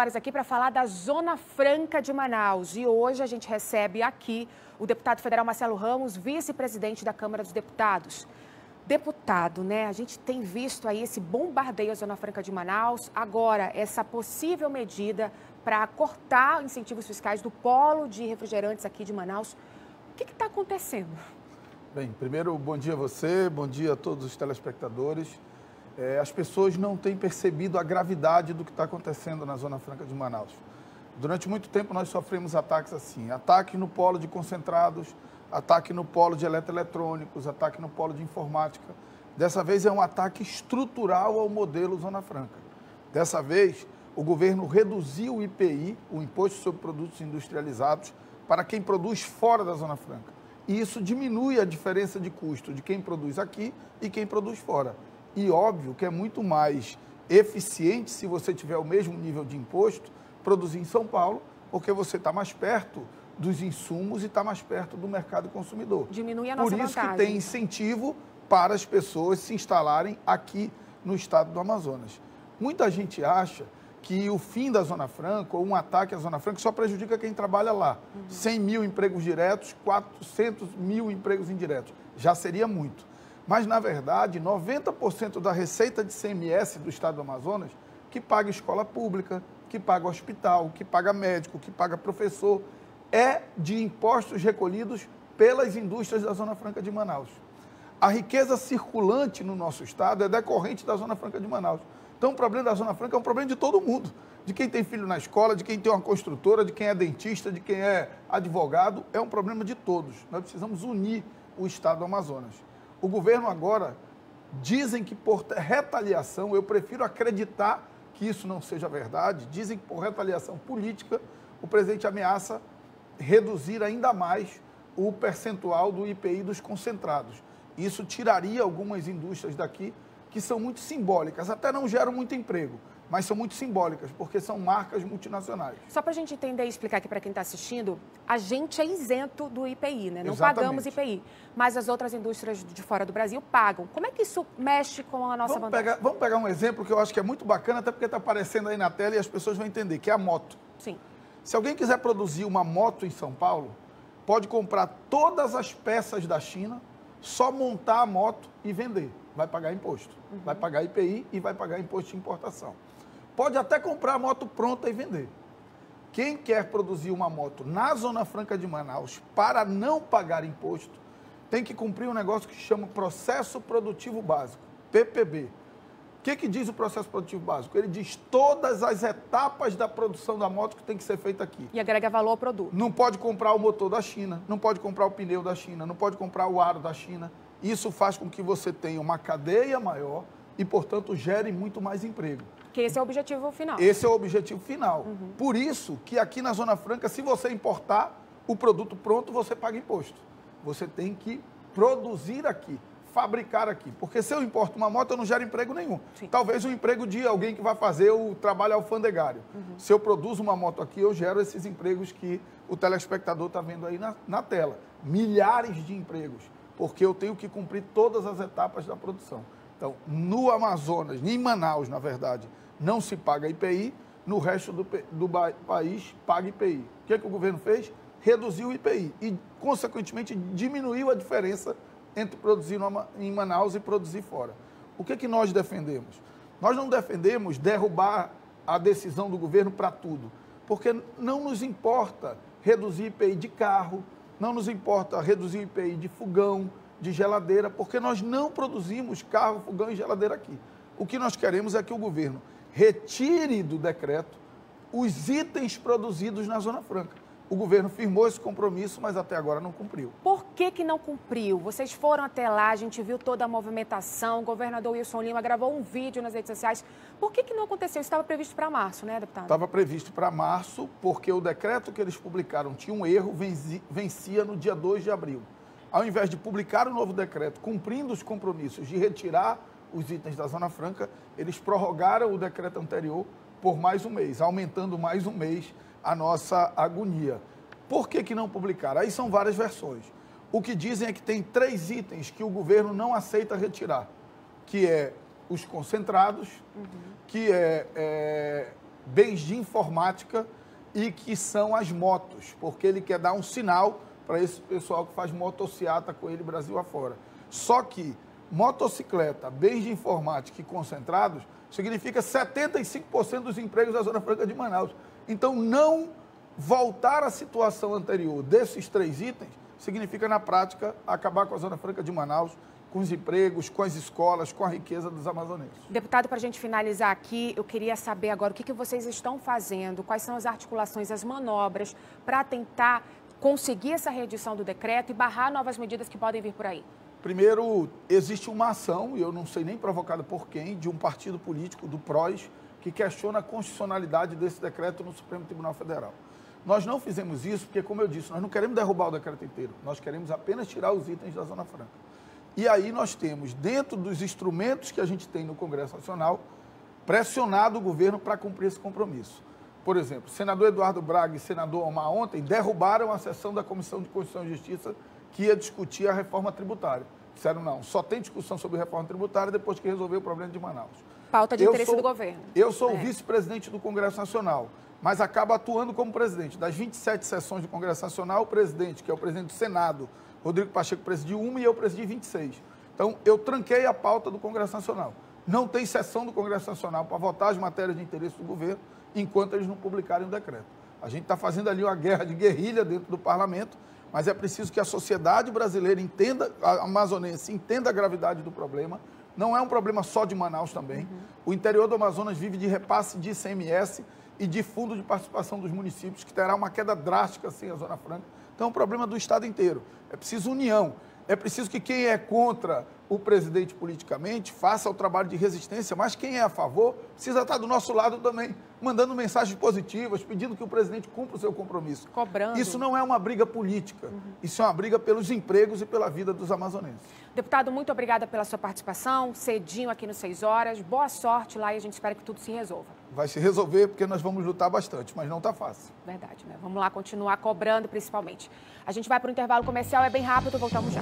horas aqui para falar da Zona Franca de Manaus. E hoje a gente recebe aqui o deputado federal Marcelo Ramos, vice-presidente da Câmara dos Deputados. Deputado, né? A gente tem visto aí esse bombardeio à Zona Franca de Manaus. Agora, essa possível medida para cortar incentivos fiscais do polo de refrigerantes aqui de Manaus. O que está acontecendo? Bem, primeiro, bom dia a você, bom dia a todos os telespectadores é, as pessoas não têm percebido a gravidade do que está acontecendo na Zona Franca de Manaus. Durante muito tempo nós sofremos ataques assim, ataque no polo de concentrados, ataque no polo de eletroeletrônicos, ataque no polo de informática. Dessa vez é um ataque estrutural ao modelo Zona Franca. Dessa vez, o governo reduziu o IPI, o Imposto sobre Produtos Industrializados, para quem produz fora da Zona Franca. E isso diminui a diferença de custo de quem produz aqui e quem produz fora. E óbvio que é muito mais eficiente se você tiver o mesmo nível de imposto produzir em São Paulo, porque você está mais perto dos insumos e está mais perto do mercado consumidor. Diminui a nossa Por isso vantagem. que tem incentivo para as pessoas se instalarem aqui no estado do Amazonas. Muita gente acha que o fim da Zona Franca ou um ataque à Zona Franca só prejudica quem trabalha lá. Uhum. 100 mil empregos diretos, 400 mil empregos indiretos. Já seria muito. Mas, na verdade, 90% da receita de CMS do Estado do Amazonas, que paga escola pública, que paga hospital, que paga médico, que paga professor, é de impostos recolhidos pelas indústrias da Zona Franca de Manaus. A riqueza circulante no nosso estado é decorrente da Zona Franca de Manaus. Então, o problema da Zona Franca é um problema de todo mundo. De quem tem filho na escola, de quem tem uma construtora, de quem é dentista, de quem é advogado. É um problema de todos. Nós precisamos unir o estado do Amazonas. O governo agora dizem que por retaliação, eu prefiro acreditar que isso não seja verdade, dizem que por retaliação política, o presidente ameaça reduzir ainda mais o percentual do IPI dos concentrados. Isso tiraria algumas indústrias daqui que são muito simbólicas, até não geram muito emprego mas são muito simbólicas, porque são marcas multinacionais. Só para a gente entender e explicar aqui para quem está assistindo, a gente é isento do IPI, né? Não Exatamente. pagamos IPI, mas as outras indústrias de fora do Brasil pagam. Como é que isso mexe com a nossa vamos vantagem? Pegar, vamos pegar um exemplo que eu acho que é muito bacana, até porque está aparecendo aí na tela e as pessoas vão entender, que é a moto. Sim. Se alguém quiser produzir uma moto em São Paulo, pode comprar todas as peças da China, só montar a moto e vender. Vai pagar imposto. Uhum. Vai pagar IPI e vai pagar imposto de importação. Pode até comprar a moto pronta e vender. Quem quer produzir uma moto na Zona Franca de Manaus para não pagar imposto, tem que cumprir um negócio que chama Processo Produtivo Básico, PPB. O que, que diz o processo produtivo básico? Ele diz todas as etapas da produção da moto que tem que ser feita aqui. E agrega valor ao produto. Não pode comprar o motor da China, não pode comprar o pneu da China, não pode comprar o aro da China. Isso faz com que você tenha uma cadeia maior e, portanto, gere muito mais emprego. Que esse é o objetivo final. Esse é o objetivo final. Uhum. Por isso que aqui na Zona Franca, se você importar o produto pronto, você paga imposto. Você tem que produzir aqui, fabricar aqui. Porque se eu importo uma moto, eu não gero emprego nenhum. Sim. Talvez um emprego de alguém que vai fazer o trabalho alfandegário. Uhum. Se eu produzo uma moto aqui, eu gero esses empregos que o telespectador está vendo aí na, na tela. Milhares de empregos. Porque eu tenho que cumprir todas as etapas da produção. Então, no Amazonas, em Manaus, na verdade, não se paga IPI, no resto do, do país paga IPI. O que, é que o governo fez? Reduziu o IPI e, consequentemente, diminuiu a diferença entre produzir em Manaus e produzir fora. O que, é que nós defendemos? Nós não defendemos derrubar a decisão do governo para tudo, porque não nos importa reduzir IPI de carro, não nos importa reduzir IPI de fogão, de geladeira, porque nós não produzimos carro, fogão e geladeira aqui. O que nós queremos é que o governo retire do decreto os itens produzidos na Zona Franca. O governo firmou esse compromisso, mas até agora não cumpriu. Por que, que não cumpriu? Vocês foram até lá, a gente viu toda a movimentação, o governador Wilson Lima gravou um vídeo nas redes sociais. Por que, que não aconteceu? Isso estava previsto para março, né, deputado? Estava previsto para março, porque o decreto que eles publicaram tinha um erro, vencia no dia 2 de abril ao invés de publicar o novo decreto cumprindo os compromissos de retirar os itens da Zona Franca, eles prorrogaram o decreto anterior por mais um mês, aumentando mais um mês a nossa agonia. Por que, que não publicaram? Aí são várias versões. O que dizem é que tem três itens que o governo não aceita retirar, que é os concentrados, uhum. que é, é bens de informática e que são as motos, porque ele quer dar um sinal para esse pessoal que faz motociata com ele Brasil afora. Só que motocicleta, bens de informática e concentrados significa 75% dos empregos da Zona Franca de Manaus. Então, não voltar à situação anterior desses três itens significa, na prática, acabar com a Zona Franca de Manaus, com os empregos, com as escolas, com a riqueza dos amazonenses. Deputado, para a gente finalizar aqui, eu queria saber agora o que, que vocês estão fazendo, quais são as articulações, as manobras para tentar conseguir essa reedição do decreto e barrar novas medidas que podem vir por aí. Primeiro, existe uma ação, e eu não sei nem provocada por quem, de um partido político, do PROS, que questiona a constitucionalidade desse decreto no Supremo Tribunal Federal. Nós não fizemos isso porque, como eu disse, nós não queremos derrubar o decreto inteiro, nós queremos apenas tirar os itens da Zona Franca. E aí nós temos, dentro dos instrumentos que a gente tem no Congresso Nacional, pressionado o governo para cumprir esse compromisso. Por exemplo, o senador Eduardo Braga e o senador Omar ontem derrubaram a sessão da Comissão de Constituição e Justiça que ia discutir a reforma tributária. Disseram, não, só tem discussão sobre reforma tributária depois que resolver o problema de Manaus. Pauta de eu interesse sou, do governo. Eu sou é. o vice-presidente do Congresso Nacional, mas acabo atuando como presidente. Das 27 sessões do Congresso Nacional, o presidente, que é o presidente do Senado, Rodrigo Pacheco presidiu uma e eu presidi 26. Então, eu tranquei a pauta do Congresso Nacional. Não tem sessão do Congresso Nacional para votar as matérias de interesse do governo enquanto eles não publicarem o decreto. A gente está fazendo ali uma guerra de guerrilha dentro do parlamento, mas é preciso que a sociedade brasileira entenda, a amazonense entenda a gravidade do problema. Não é um problema só de Manaus também. Uhum. O interior do Amazonas vive de repasse de ICMS e de fundo de participação dos municípios, que terá uma queda drástica sem a Zona Franca. Então, é um problema do Estado inteiro. É preciso união. É preciso que quem é contra o presidente politicamente faça o trabalho de resistência, mas quem é a favor precisa estar do nosso lado também, mandando mensagens positivas, pedindo que o presidente cumpra o seu compromisso. Cobrando. Isso não é uma briga política, uhum. isso é uma briga pelos empregos e pela vida dos amazonenses. Deputado, muito obrigada pela sua participação, cedinho aqui no 6 horas. Boa sorte lá e a gente espera que tudo se resolva vai se resolver porque nós vamos lutar bastante, mas não está fácil. Verdade, né? Vamos lá continuar cobrando principalmente. A gente vai para o intervalo comercial, é bem rápido, voltamos já.